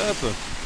É, up.